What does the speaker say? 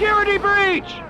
Security breach!